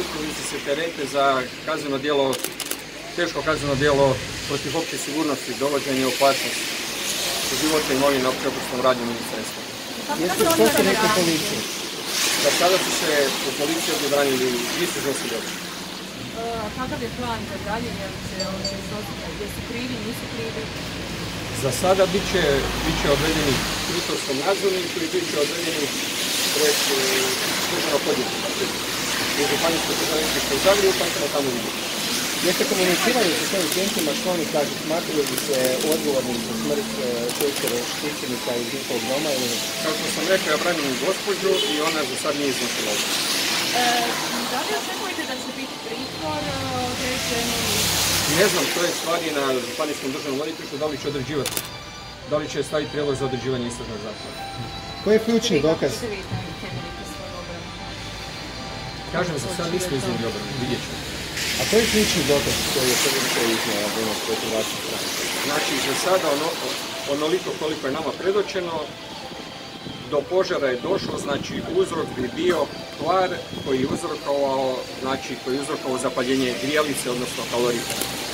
supružnici se terete za kazneno djelo, teško kazneno djelo protiv opće sigurnosti, dovođenje opasnosti života i imovine opće opisnom radnjom ministarstva. Jeste što ste rekli policiji? Da sada su se u policiji odbranili, vi ste svjedoci. Kakav je plan za dalje, jel će jesu krivi, nisu krivi? Za sada bit će, bit će odvedeni pritvorskom nadzorniku i bit će odvedeni pred e, državnog odvjetnika. U županijskoj državnoj u Zagrebu, pa ćemo tamo vidjeti. Jeste komunicirali sa svojim klijentima što oni kažu, smatraju li se odgovornim za smrt čovječera štićenika iz njihovog doma ili? Kao što sam rekao, ja branim gospođu i ona za sad nije iznosila ovo. E, da li očekujete da će biti pritvor e, određeni? Ne znam, to je stvari na županijskom državnom odvjetništvu da li će određivati, da li će staviti prijedlog za određivanje istražnog zatvora. Koji je ključni dokaz? Kažem, za sad nismo iznijeli obranu, vidjet ćemo. A koji je ključni dokaz koji je policija iznijela danas protiv vaše? Znači, za sada ono, onoliko koliko je nama predočeno, do požara je došlo, znači uzrok bi bio tvar koji je uzrokovao, znači koji je uzrokovao zapaljenje grijalice, odnosno kalorifera.